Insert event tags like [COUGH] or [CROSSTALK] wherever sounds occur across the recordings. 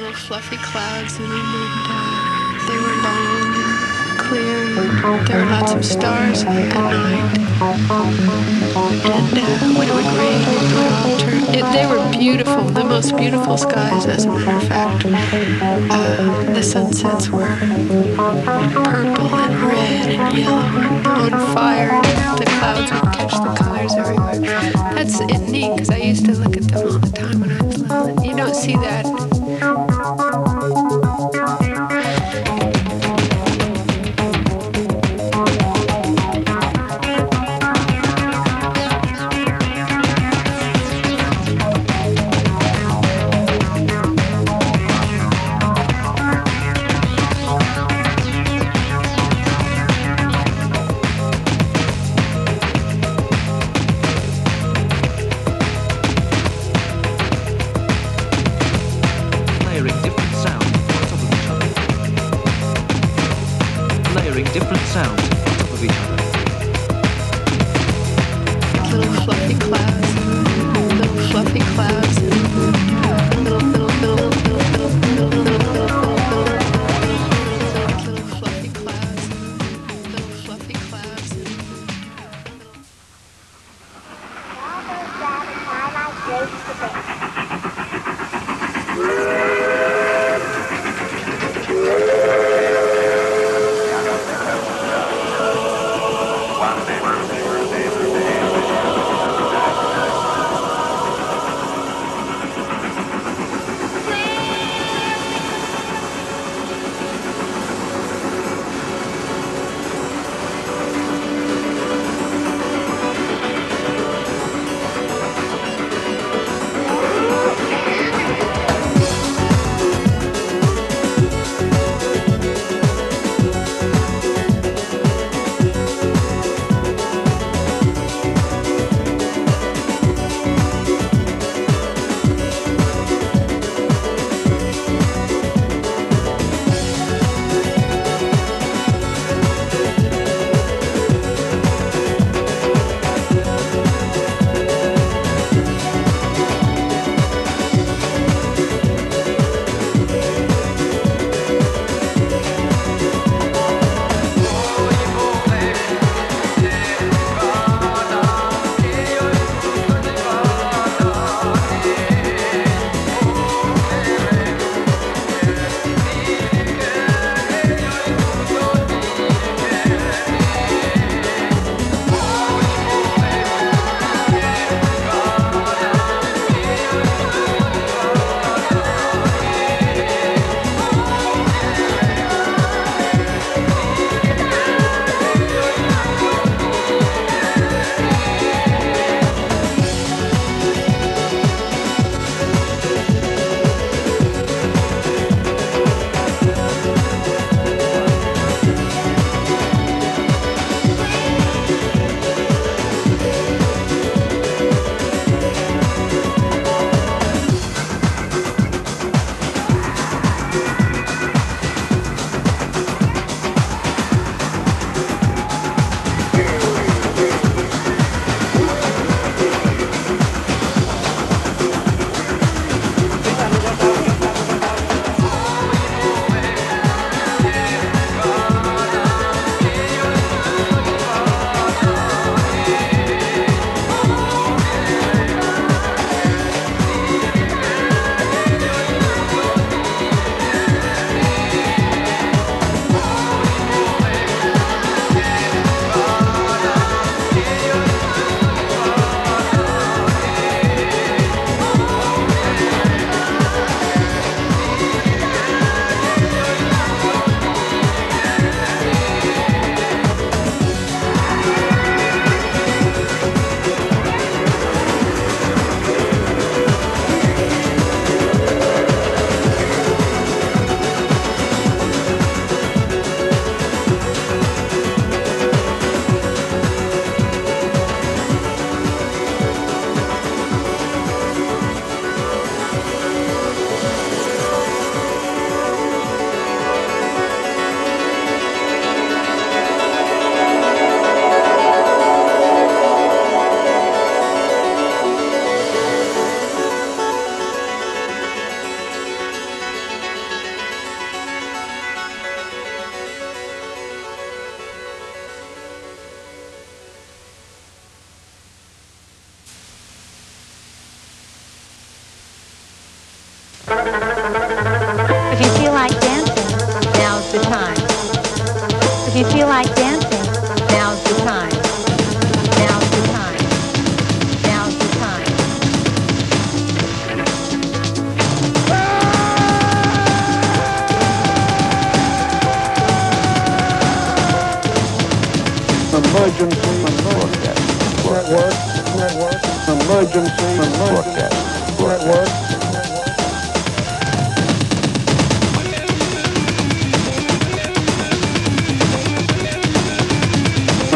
little fluffy clouds in them, and uh, they were long and clear. There were lots of stars at night. And uh, when it would rain, it would. It, they were beautiful, the most beautiful skies, as a matter of fact. Uh, the sunsets were purple and red and yellow and on fire, and the clouds would catch the colors everywhere. That's neat because I used to look at them all the time when I was little. You don't see that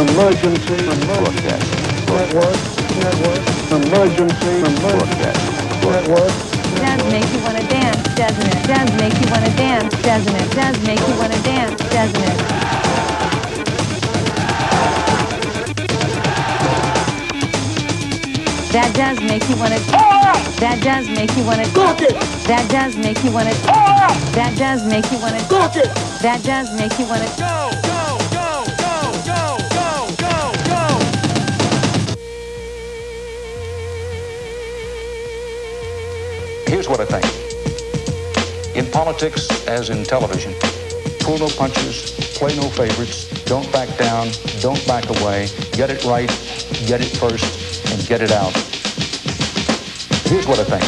Emergency, emergency, network, network, emergency, emergency, network. Does make you wanna dance, doesn't it? Does make you wanna dance, doesn't it? Does make you wanna dance, doesn't it? That does make you wanna. That does make you wanna. That does make you wanna. That does make you wanna. That does make you wanna. Here's what I think. In politics, as in television, pull no punches, play no favorites, don't back down, don't back away, get it right, get it first, and get it out. Here's what I think.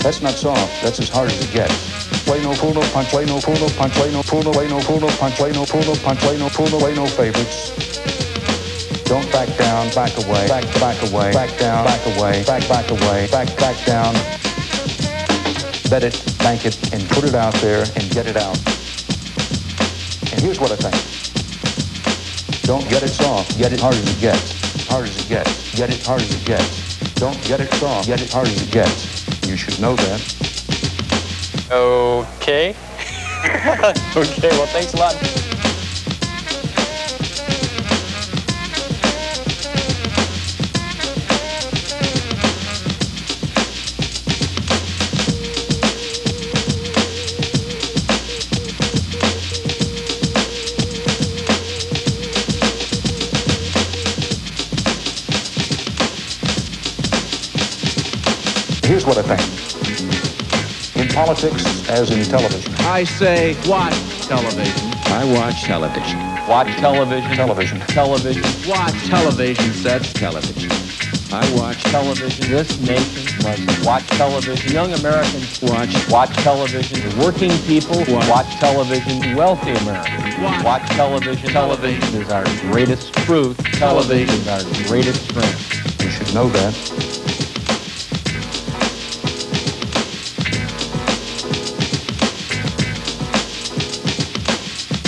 That's not soft, that's as hard as it gets. Play no pull no punch, play no pull no punch, play no pull no, play no pull no punch, play no pull no punch, play no pull no, play no favorites. Don't back down, back away, back, back away, back down, back away, back, back away, back, back down. Bet it, bank it, and put it out there and get it out. And here's what I think. Don't get it soft, get it hard as it gets, hard as it gets, get it hard as it gets. Don't get it soft, get it hard as it gets. You should know that. Okay. [LAUGHS] okay, well, thanks a lot. Politics, as in television, I say watch television. I watch television. Watch television. television, Television. Watch television sets. Television. I watch Television. This nation must watch television. Young Americans watch watch television. Working people Watch. watch television. Wealthy Americans Watch. watch television. Television is our greatest truth. Television is our greatest strength. you should know that.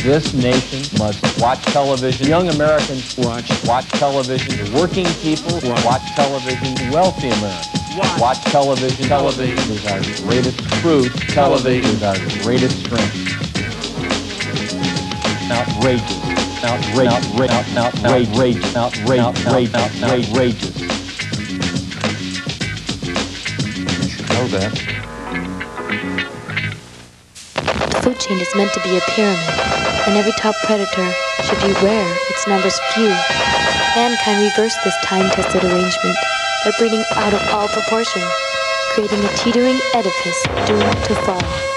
This nation must watch television. Young Americans watch watch television. Working people Watch. watch television. Wealthy Americans Watch. watch television. Television. is our greatest truth. Television is our greatest strength. Outrageous. Outrageous. Outrageous. Outrageous. Outrageous. Outrageous. You should know that. Is meant to be a pyramid, and every top predator should be rare, its numbers few. Mankind reversed this time-tested arrangement by breeding out of all proportion, creating a teetering edifice doomed to fall.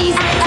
easy.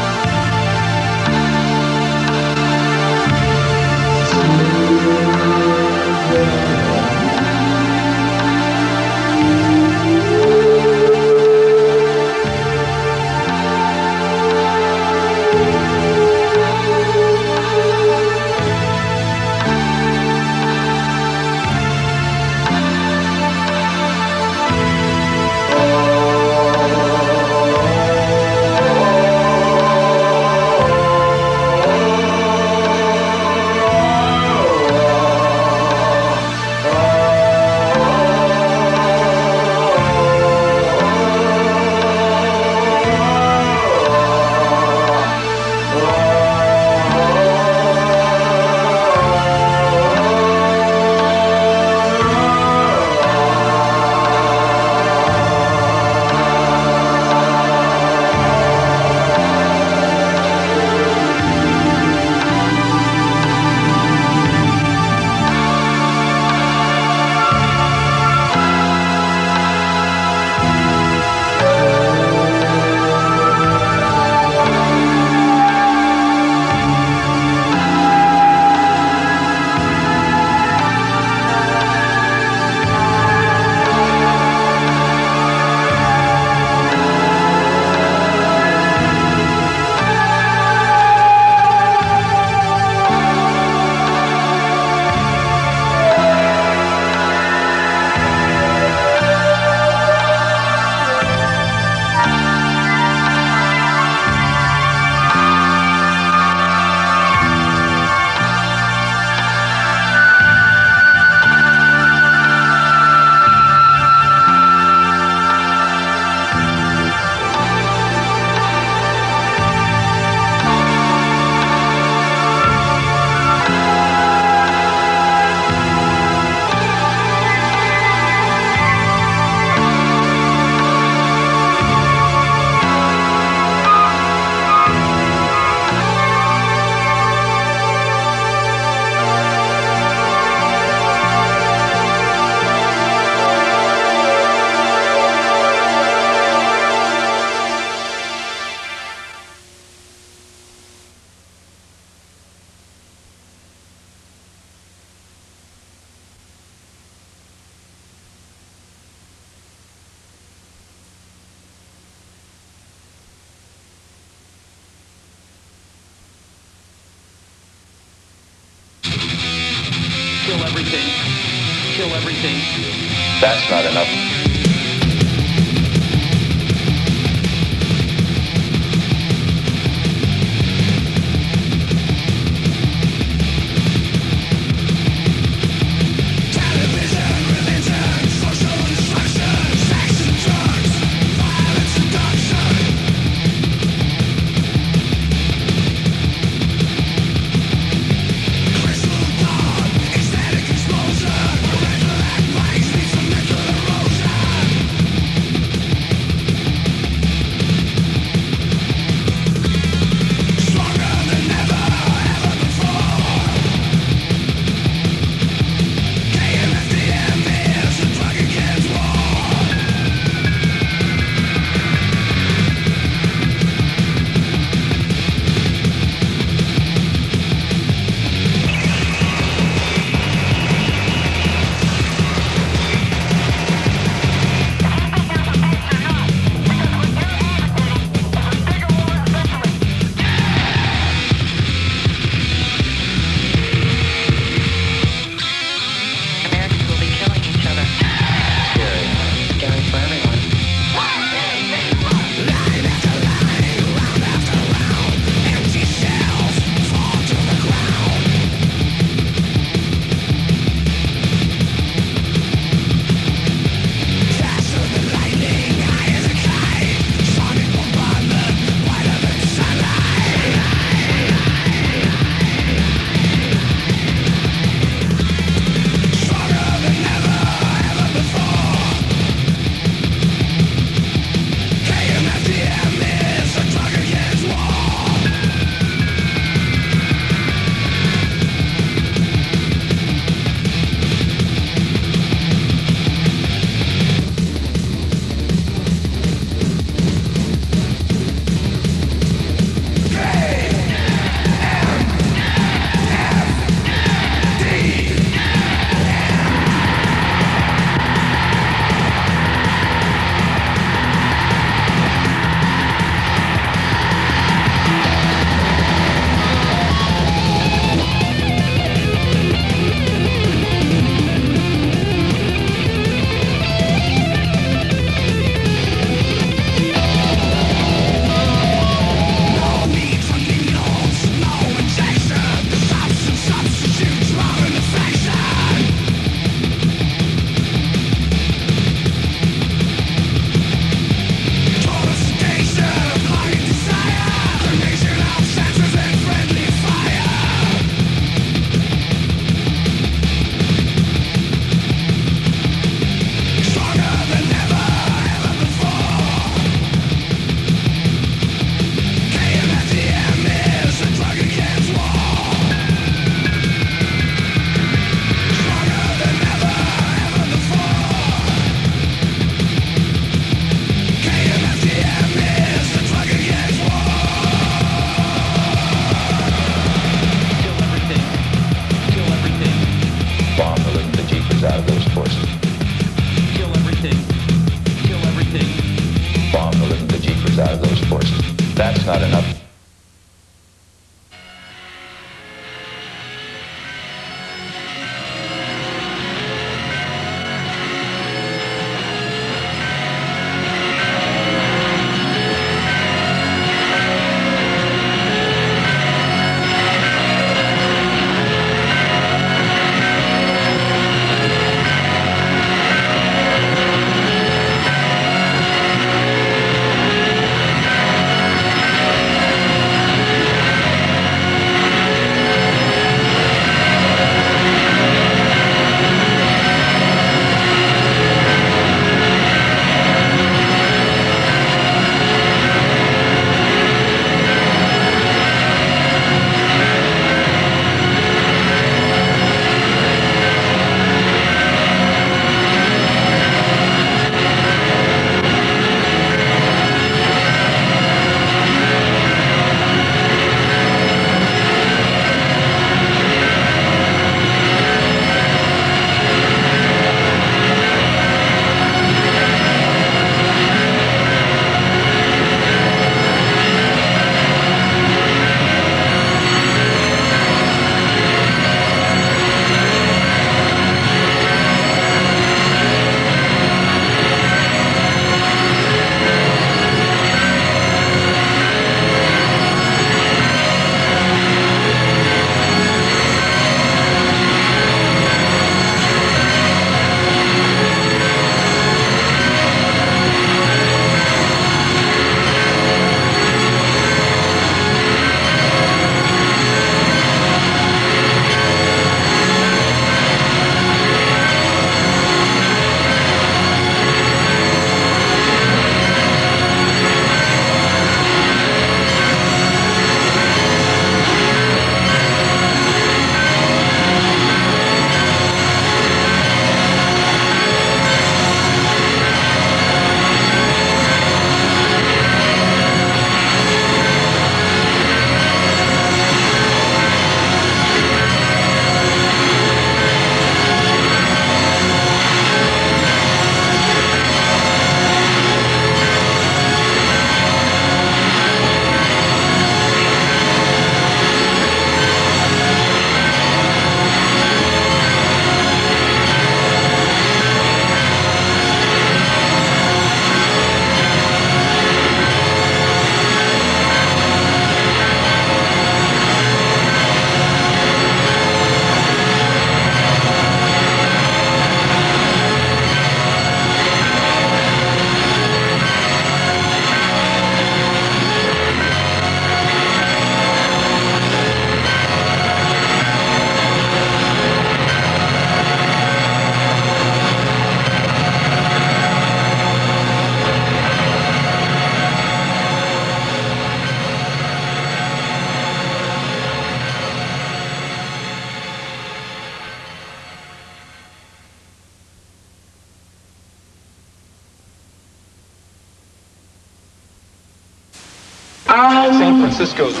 San Francisco's.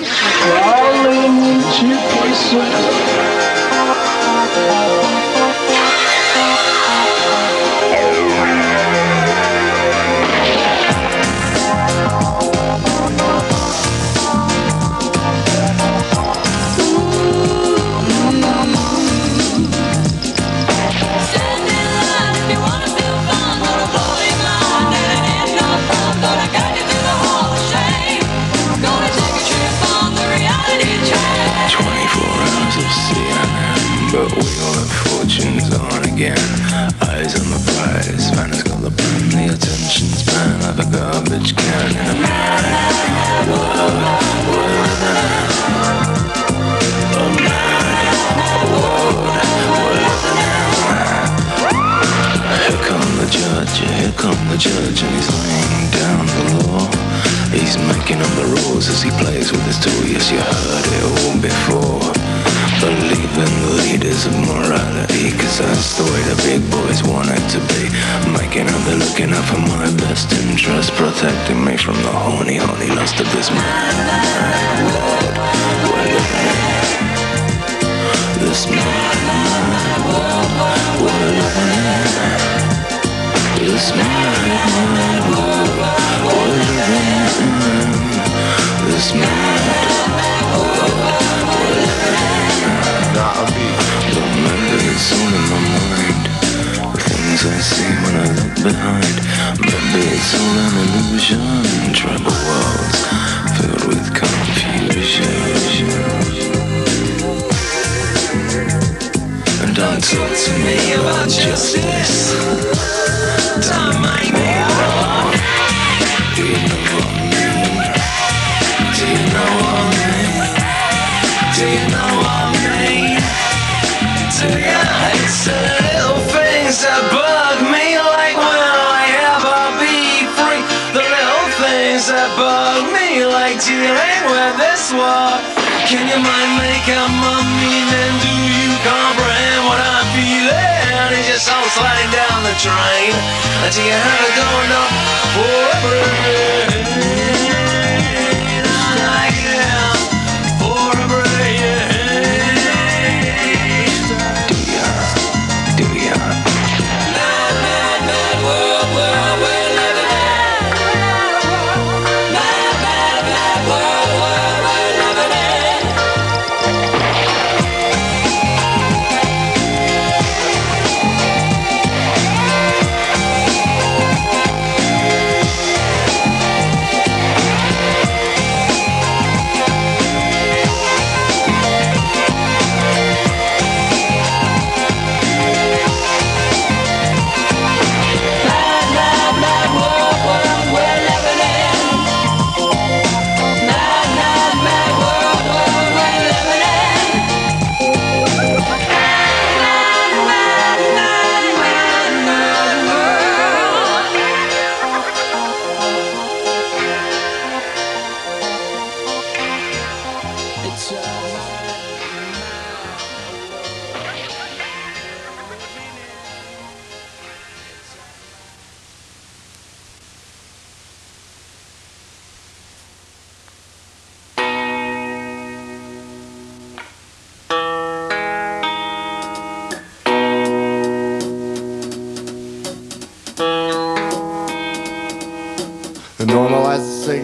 Protecting me from the horny, horny lust of this man. This in. This in. This in. Not a beat. Maybe it's in my mind. The things I see when I look behind. It's all an illusion. Worlds filled with confusion. And don't talk to me about justice. Can your mind make up my meaning? Do you comprehend what I'm feeling? It's just all sliding down the train. Do you have it going up for a brain? Like hell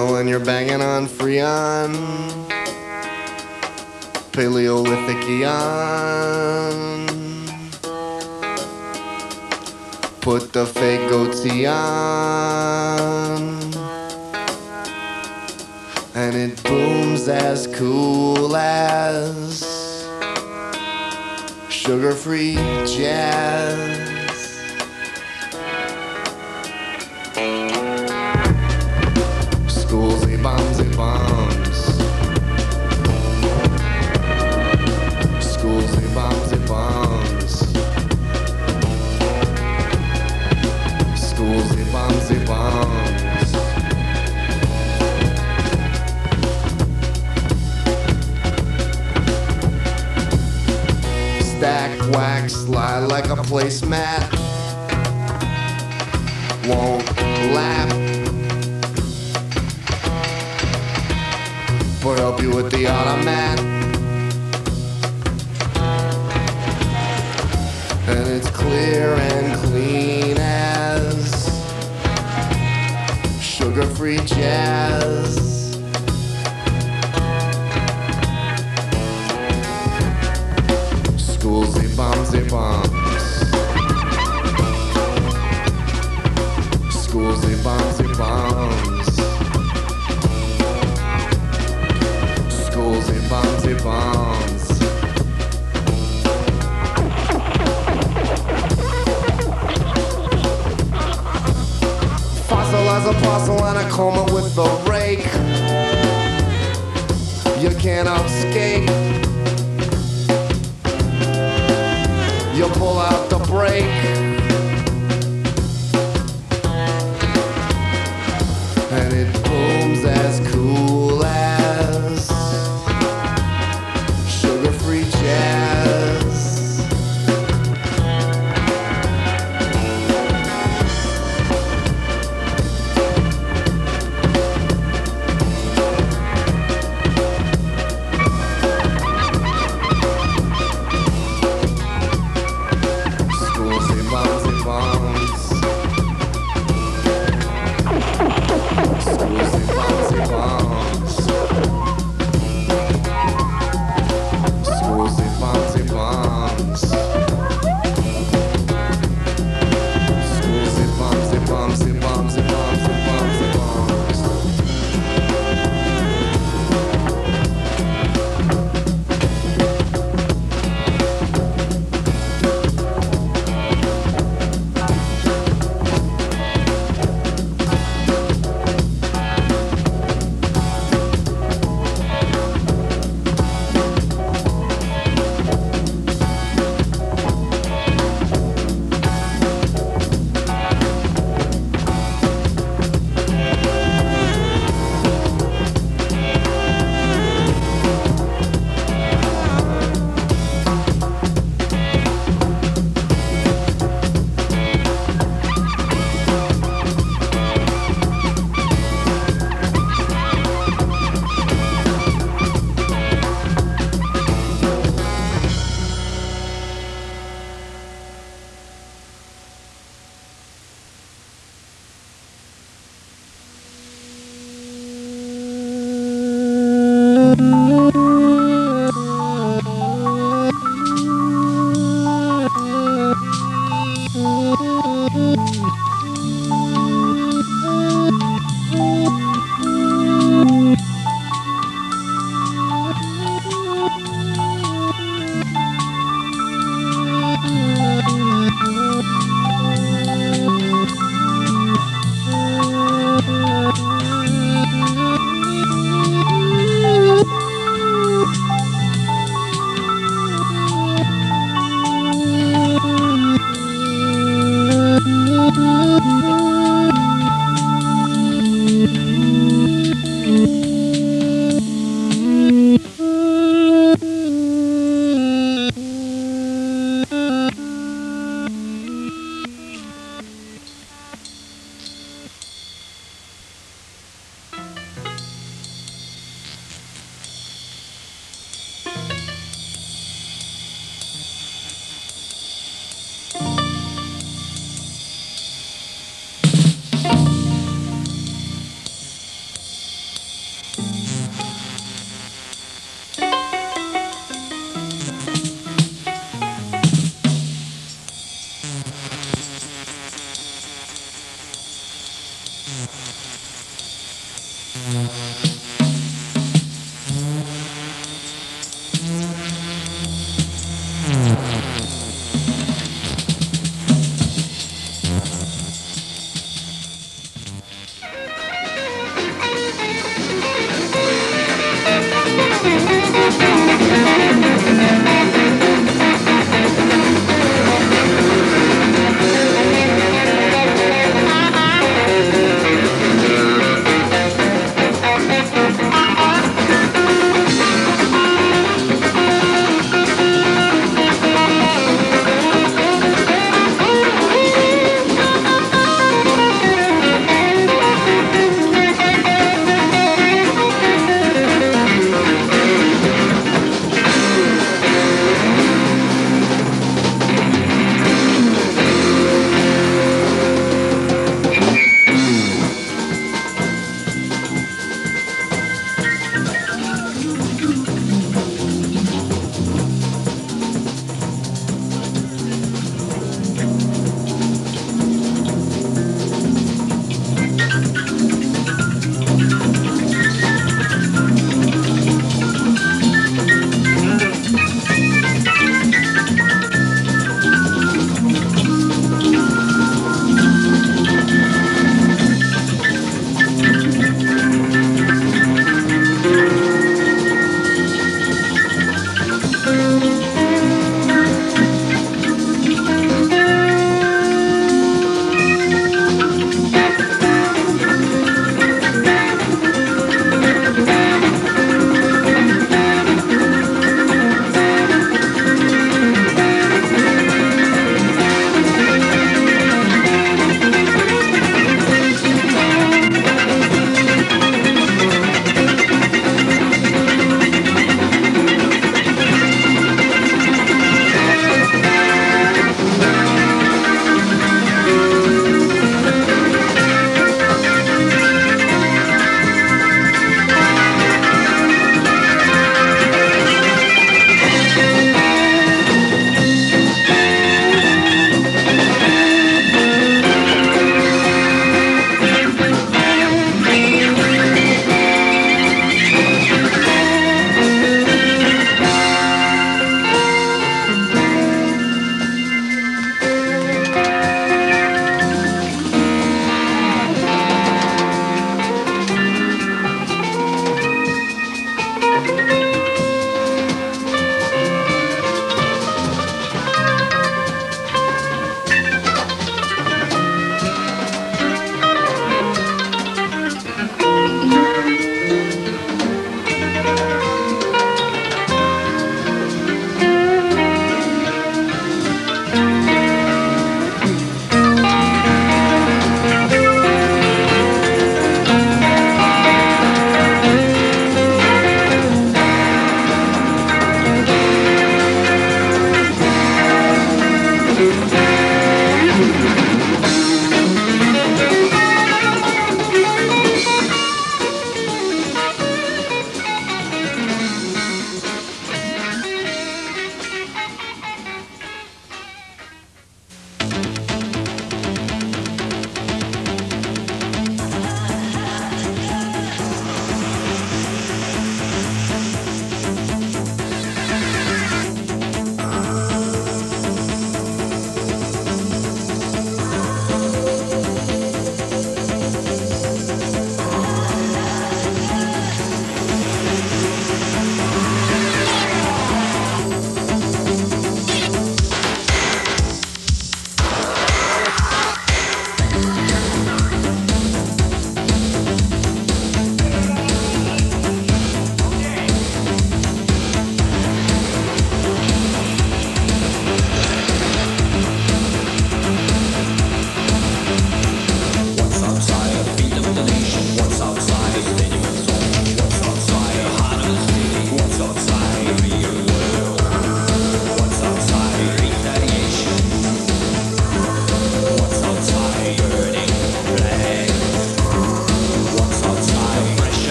signal and you're banging on Freon. Paleolithic Eon. Put the fake goatee on. And it booms as cool as sugar free jazz. Placemat. Won't lap or help you with the automat. And it's clear and clean as sugar-free jazz. Schoolsy bombsy bombs. Schoolsy coma with a rake. You can't escape. You pull out the brake.